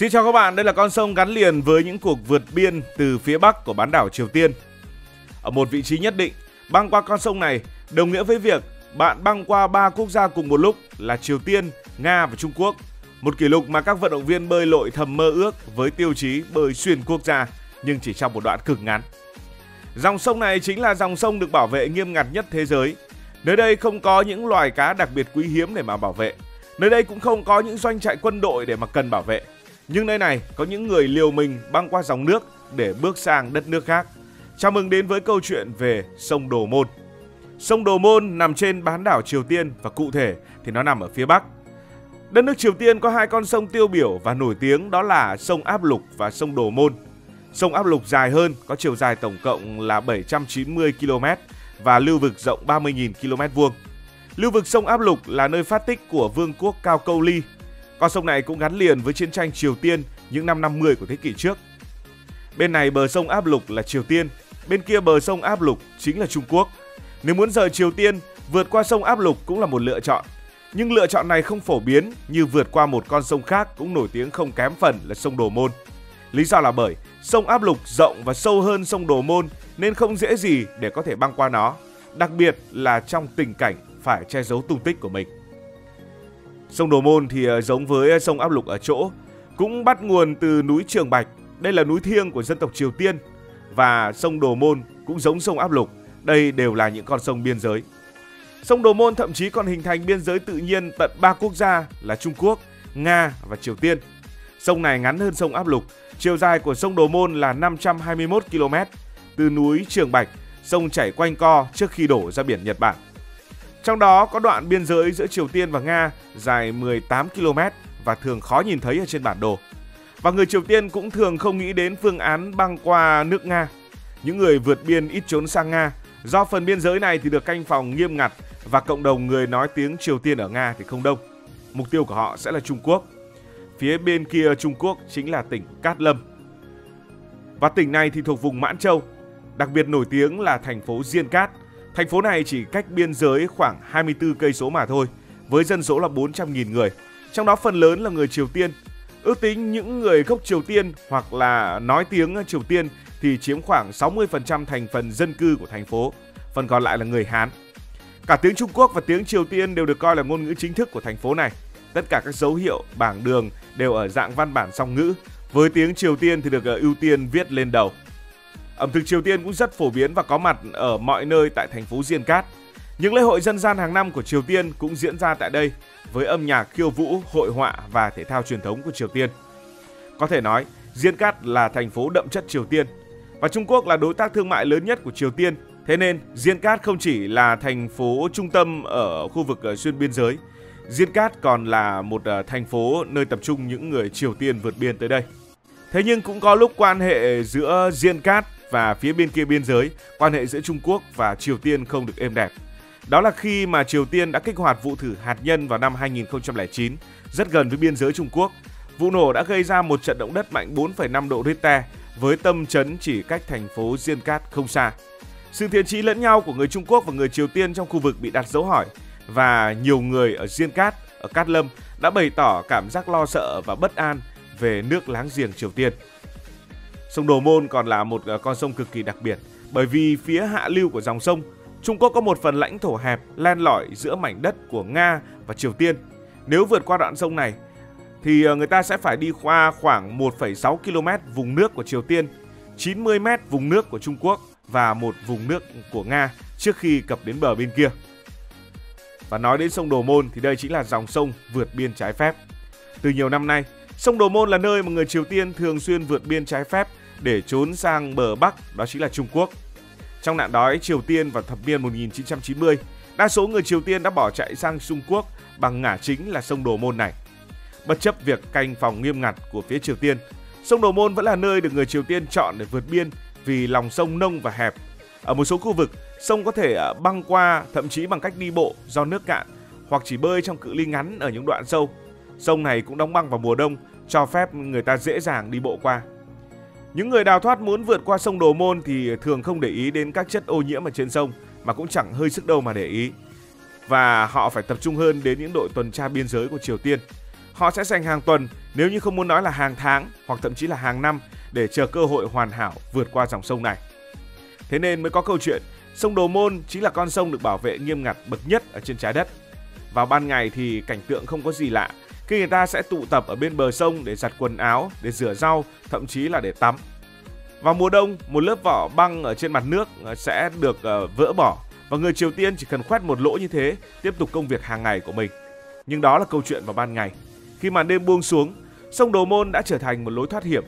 Xin chào các bạn, đây là con sông gắn liền với những cuộc vượt biên từ phía bắc của bán đảo Triều Tiên. Ở một vị trí nhất định, băng qua con sông này đồng nghĩa với việc bạn băng qua ba quốc gia cùng một lúc là Triều Tiên, Nga và Trung Quốc. Một kỷ lục mà các vận động viên bơi lội thầm mơ ước với tiêu chí bơi xuyên quốc gia nhưng chỉ trong một đoạn cực ngắn. Dòng sông này chính là dòng sông được bảo vệ nghiêm ngặt nhất thế giới. Nơi đây không có những loài cá đặc biệt quý hiếm để mà bảo vệ. Nơi đây cũng không có những doanh trại quân đội để mà cần bảo vệ. Nhưng nơi này có những người liều mình băng qua dòng nước để bước sang đất nước khác. Chào mừng đến với câu chuyện về sông Đồ Môn. Sông Đồ Môn nằm trên bán đảo Triều Tiên và cụ thể thì nó nằm ở phía bắc. Đất nước Triều Tiên có hai con sông tiêu biểu và nổi tiếng đó là sông Áp Lục và sông Đồ Môn. Sông Áp Lục dài hơn, có chiều dài tổng cộng là 790 km và lưu vực rộng 30.000 km vuông. Lưu vực sông Áp Lục là nơi phát tích của vương quốc Cao Câu Ly. Con sông này cũng gắn liền với chiến tranh Triều Tiên những năm 50 của thế kỷ trước. Bên này bờ sông Áp Lục là Triều Tiên, bên kia bờ sông Áp Lục chính là Trung Quốc. Nếu muốn rời Triều Tiên, vượt qua sông Áp Lục cũng là một lựa chọn. Nhưng lựa chọn này không phổ biến như vượt qua một con sông khác cũng nổi tiếng không kém phần là sông Đồ Môn. Lý do là bởi sông Áp Lục rộng và sâu hơn sông Đồ Môn nên không dễ gì để có thể băng qua nó, đặc biệt là trong tình cảnh phải che giấu tung tích của mình. Sông Đồ Môn thì ờ, giống với ờ, sông Áp Lục ở chỗ, cũng bắt nguồn từ núi Trường Bạch, đây là núi thiêng của dân tộc Triều Tiên và sông Đồ Môn cũng giống sông Áp Lục, đây đều là những con sông biên giới. Sông Đồ Môn thậm chí còn hình thành biên giới tự nhiên tận ba quốc gia là Trung Quốc, Nga và Triều Tiên. Sông này ngắn hơn sông Áp Lục, chiều dài của sông Đồ Môn là 521 km. Từ núi Trường Bạch, sông chảy quanh co trước khi đổ ra biển Nhật Bản. Trong đó có đoạn biên giới giữa Triều Tiên và Nga dài 18 km và thường khó nhìn thấy ở trên bản đồ. Và người Triều Tiên cũng thường không nghĩ đến phương án băng qua nước Nga. Những người vượt biên ít trốn sang Nga do phần biên giới này thì được canh phòng nghiêm ngặt và cộng đồng người nói tiếng Triều Tiên ở Nga thì không đông. Mục tiêu của họ sẽ là Trung Quốc. Phía bên kia Trung Quốc chính là tỉnh Cát Lâm. Và tỉnh này thì thuộc vùng Mãn Châu, đặc biệt nổi tiếng là thành phố Diên Cát. Thành phố này chỉ cách biên giới khoảng 24 cây số mà thôi, với dân số là 400.000 người. Trong đó phần lớn là người Triều Tiên. Ước tính những người gốc Triều Tiên hoặc là nói tiếng Triều Tiên thì chiếm khoảng 60% thành phần dân cư của thành phố, phần còn lại là người Hán. Cả tiếng Trung Quốc và tiếng Triều Tiên đều được coi là ngôn ngữ chính thức của thành phố này. Tất cả các dấu hiệu, bảng đường đều ở dạng văn bản song ngữ, với tiếng Triều Tiên thì được ờ, ưu tiên viết lên đầu. Ẩm thực Triều Tiên cũng rất phổ biến và có mặt ở mọi nơi tại thành phố Diên Cát. Những lễ hội dân gian hàng năm của Triều Tiên cũng diễn ra tại đây với âm nhạc khiêu vũ, hội họa và thể thao truyền thống của Triều Tiên. Có thể nói, Diên Cát là thành phố đậm chất Triều Tiên và Trung Quốc là đối tác thương mại lớn nhất của Triều Tiên. Thế nên, Diên Cát không chỉ là thành phố trung tâm ở khu vực ờ, xuyên biên giới, Diên Cát còn là một ờ, thành phố nơi tập trung những người Triều Tiên vượt biên tới đây. Thế nhưng cũng có lúc quan hệ giữa Diên Cát và phía bên kia biên giới, quan hệ giữa Trung Quốc và Triều Tiên không được êm đẹp. Đó là khi mà Triều Tiên đã kích hoạt vụ thử hạt nhân vào năm 2009, rất gần với biên giới Trung Quốc. Vụ nổ đã gây ra một trận động đất mạnh 4,5 độ Richter với tâm chấn chỉ cách thành phố Diên Cát không xa. Sự thiện trí lẫn nhau của người Trung Quốc và người Triều Tiên trong khu vực bị đặt dấu hỏi và nhiều người ở Diên Cát, ở Cát Lâm đã bày tỏ cảm giác lo sợ và bất an về nước láng giềng Triều Tiên. Sông Đồ Môn còn là một ờ, con sông cực kỳ đặc biệt bởi vì phía hạ lưu của dòng sông, Trung Quốc có một phần lãnh thổ hẹp len lỏi giữa mảnh đất của Nga và Triều Tiên. Nếu vượt qua đoạn sông này thì ờ, người ta sẽ phải đi qua khoảng 1,6 km vùng nước của Triều Tiên, 90 m vùng nước của Trung Quốc và một vùng nước của Nga trước khi cập đến bờ bên kia. Và nói đến sông Đồ Môn thì đây chính là dòng sông vượt biên trái phép. Từ nhiều năm nay, sông Đồ Môn là nơi mà người Triều Tiên thường xuyên vượt biên trái phép để trốn sang bờ Bắc, đó chính là Trung Quốc. Trong nạn đói Triều Tiên vào thập niên 1990, đa số người Triều Tiên đã bỏ chạy sang Trung Quốc bằng ngả chính là sông Đồ Môn này. Bất chấp việc canh phòng nghiêm ngặt của phía Triều Tiên, sông Đồ Môn vẫn là nơi được người Triều Tiên chọn để vượt biên vì lòng sông nông và hẹp. Ở một số khu vực, sông có thể ờ, băng qua thậm chí bằng cách đi bộ do nước cạn hoặc chỉ bơi trong cự ly ngắn ở những đoạn sâu. Sông này cũng đóng băng vào mùa đông, cho phép người ta dễ dàng đi bộ qua. Những người đào thoát muốn vượt qua sông Đồ Môn thì thường không để ý đến các chất ô nhiễm ở trên sông mà cũng chẳng hơi sức đâu mà để ý. Và họ phải tập trung hơn đến những đội tuần tra biên giới của Triều Tiên. Họ sẽ dành hàng tuần, nếu như không muốn nói là hàng tháng hoặc thậm chí là hàng năm để chờ cơ hội hoàn hảo vượt qua dòng sông này. Thế nên mới có câu chuyện sông Đồ Môn chính là con sông được bảo vệ nghiêm ngặt bậc nhất ở trên trái đất. Vào ban ngày thì cảnh tượng không có gì lạ, khi người ta sẽ tụ tập ở bên bờ sông để giặt quần áo, để rửa rau, thậm chí là để tắm. Vào mùa đông, một lớp vỏ băng ở trên mặt nước ờ, sẽ được ờ, vỡ bỏ và người Triều Tiên chỉ cần khoét một lỗ như thế, tiếp tục công việc hàng ngày của mình. Nhưng đó là câu chuyện vào ban ngày. Khi màn đêm buông xuống, sông Đồ Môn đã trở thành một lối thoát hiểm.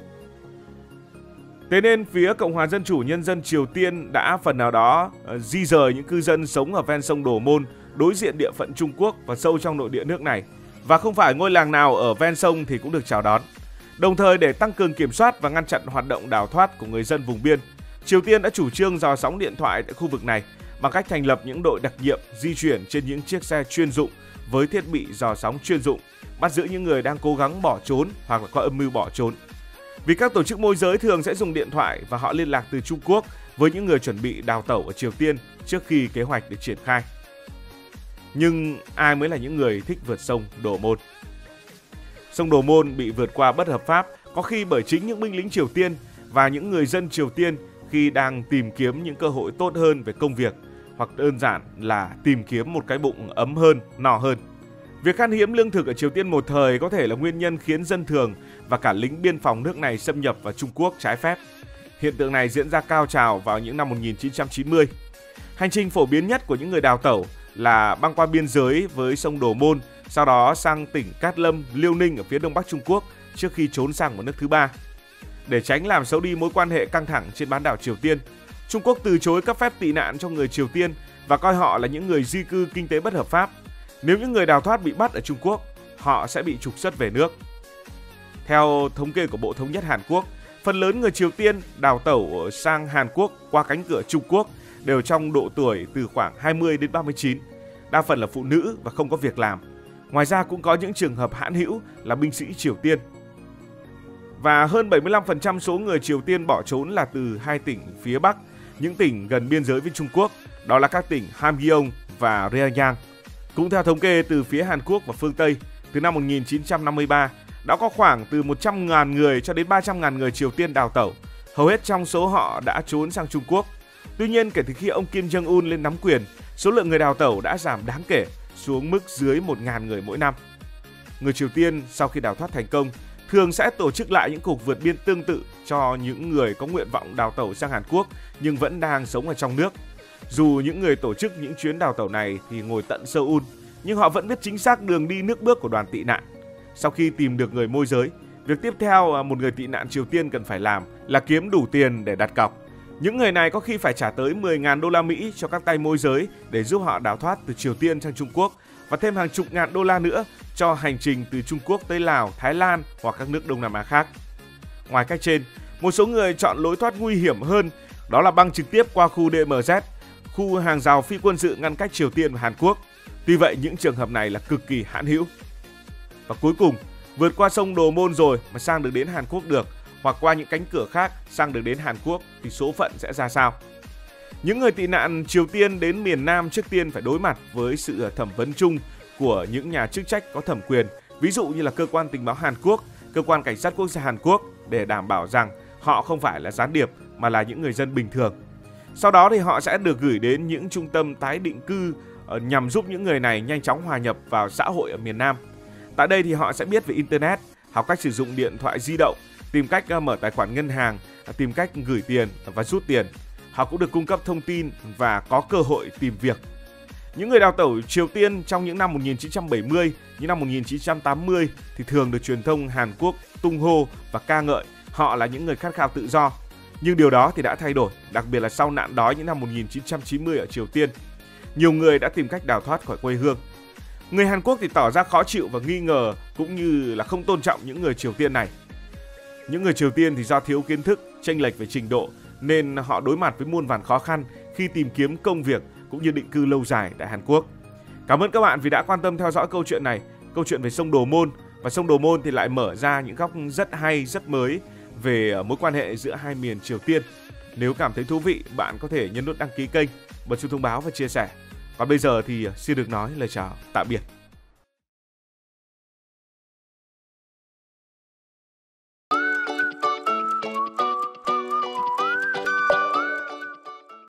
Thế nên phía Cộng hòa Dân chủ Nhân dân Triều Tiên đã phần nào đó ờ, di rời những cư dân sống ở ven sông Đồ Môn đối diện địa phận Trung Quốc và sâu trong nội địa nước này. Và không phải ngôi làng nào ở ven sông thì cũng được chào đón. Đồng thời để tăng cường kiểm soát và ngăn chặn hoạt động đào thoát của người dân vùng biên, Triều Tiên đã chủ trương dò sóng điện thoại tại khu vực này bằng cách thành lập những đội đặc nhiệm di chuyển trên những chiếc xe chuyên dụng với thiết bị dò sóng chuyên dụng, bắt giữ những người đang cố gắng bỏ trốn hoặc là có âm mưu bỏ trốn. Vì các tổ chức môi giới thường sẽ dùng điện thoại và họ liên lạc từ Trung Quốc với những người chuẩn bị đào tẩu ở Triều Tiên trước khi kế hoạch được triển khai. Nhưng ai mới là những người thích vượt sông Đồ Môn? Sông Đồ Môn bị vượt qua bất hợp pháp có khi bởi chính những binh lính Triều Tiên và những người dân Triều Tiên khi đang tìm kiếm những cơ hội tốt hơn về công việc hoặc đơn giản là tìm kiếm một cái bụng ấm hơn, no hơn. Việc khan hiếm lương thực ở Triều Tiên một thời có thể là nguyên nhân khiến dân thường và cả lính biên phòng nước này xâm nhập vào Trung Quốc trái phép. Hiện tượng này diễn ra cao trào vào những năm 1990. Hành trình phổ biến nhất của những người đào tẩu là băng qua biên giới với sông Đồ Môn, sau đó sang tỉnh Cát Lâm, Liêu Ninh ở phía đông bắc Trung Quốc trước khi trốn sang một nước thứ ba. Để tránh làm xấu đi mối quan hệ căng thẳng trên bán đảo Triều Tiên, Trung Quốc từ chối cấp phép tị nạn cho người Triều Tiên và coi họ là những người di cư kinh tế bất hợp pháp. Nếu những người đào thoát bị bắt ở Trung Quốc, họ sẽ bị trục xuất về nước. Theo thống kê của Bộ Thống nhất Hàn Quốc, phần lớn người Triều Tiên đào tẩu sang Hàn Quốc qua cánh cửa Trung Quốc đều trong độ tuổi từ khoảng 20 đến 39, đa phần là phụ nữ và không có việc làm. Ngoài ra cũng có những trường hợp hãn hữu là binh sĩ Triều Tiên. Và hơn 75% số người Triều Tiên bỏ trốn là từ hai tỉnh phía Bắc, những tỉnh gần biên giới với Trung Quốc, đó là các tỉnh Hamgyong và Ryanggang. Cũng theo thống kê từ phía Hàn Quốc và phương Tây, từ năm 1953 đã có khoảng từ 100.000 người cho đến 300.000 người Triều Tiên đào tẩu. Hầu hết trong số họ đã trốn sang Trung Quốc. Tuy nhiên, kể từ khi ông Kim Jong-un lên nắm quyền, số lượng người đào tẩu đã giảm đáng kể xuống mức dưới 1.000 người mỗi năm. Người Triều Tiên sau khi đào thoát thành công thường sẽ tổ chức lại những cuộc vượt biên tương tự cho những người có nguyện vọng đào tẩu sang Hàn Quốc nhưng vẫn đang sống ở trong nước. Dù những người tổ chức những chuyến đào tẩu này thì ngồi tận Seoul, nhưng họ vẫn biết chính xác đường đi nước bước của đoàn tị nạn. Sau khi tìm được người môi giới, việc tiếp theo à, một người tị nạn Triều Tiên cần phải làm là kiếm đủ tiền để đặt cọc. Những người này có khi phải trả tới 10.000 đô la Mỹ cho các tay môi giới để giúp họ đào thoát từ Triều Tiên sang Trung Quốc và thêm hàng chục ngàn đô la nữa cho hành trình từ Trung Quốc tới Lào, Thái Lan hoặc các nước Đông Nam Á khác. Ngoài cách trên, một số người chọn lối thoát nguy hiểm hơn đó là băng trực tiếp qua khu DMZ, khu hàng rào phi quân sự ngăn cách Triều Tiên và Hàn Quốc. Tuy vậy những trường hợp này là cực kỳ hạn hữu. Và cuối cùng, vượt qua sông Đồ Môn rồi mà sang được đến Hàn Quốc được hoặc qua những cánh cửa khác sang được đến Hàn Quốc thì số phận sẽ ra sao? Những người tị nạn Triều Tiên đến miền Nam trước tiên phải đối mặt với sự ờ, thẩm vấn chung của những nhà chức trách có thẩm quyền, ví dụ như là cơ quan tình báo Hàn Quốc, cơ quan cảnh sát quốc gia Hàn Quốc để đảm bảo rằng họ không phải là gián điệp mà là những người dân bình thường. Sau đó thì họ sẽ được gửi đến những trung tâm tái định cư ờ, nhằm giúp những người này nhanh chóng hòa nhập vào xã hội ở miền Nam. Tại đây thì họ sẽ biết về internet, học cách sử dụng điện thoại di động, tìm cách mở tài khoản ngân hàng, à, tìm cách gửi tiền và rút tiền. Họ cũng được cung cấp thông tin và có cơ hội tìm việc. Những người đào tẩu Triều Tiên trong những năm 1970, những năm 1980 thì thường được truyền thông Hàn Quốc tung hô và ca ngợi họ là những người khát khao tự do. Nhưng điều đó thì đã thay đổi, đặc biệt là sau nạn đói những năm 1990 ở Triều Tiên. Nhiều người đã tìm cách đào thoát khỏi quê hương. Người Hàn Quốc thì tỏ ra khó chịu và nghi ngờ cũng như là không tôn trọng những người Triều Tiên này. Những người Triều Tiên thì do thiếu kiến thức, tranh lệch về trình độ nên họ đối mặt với muôn vàn khó khăn khi tìm kiếm công việc cũng như định cư lâu dài tại Hàn Quốc. Cảm ơn các bạn vì đã quan tâm theo dõi câu chuyện này, câu chuyện về sông Đồ Môn và sông Đồ Môn thì lại mở ra những góc rất hay, rất mới về ờ, mối quan hệ giữa hai miền Triều Tiên. Nếu cảm thấy thú vị, bạn có thể nhấn nút đăng ký kênh, bật chuông thông báo và chia sẻ. Còn bây giờ thì ờ, xin được nói lời chào tạm biệt.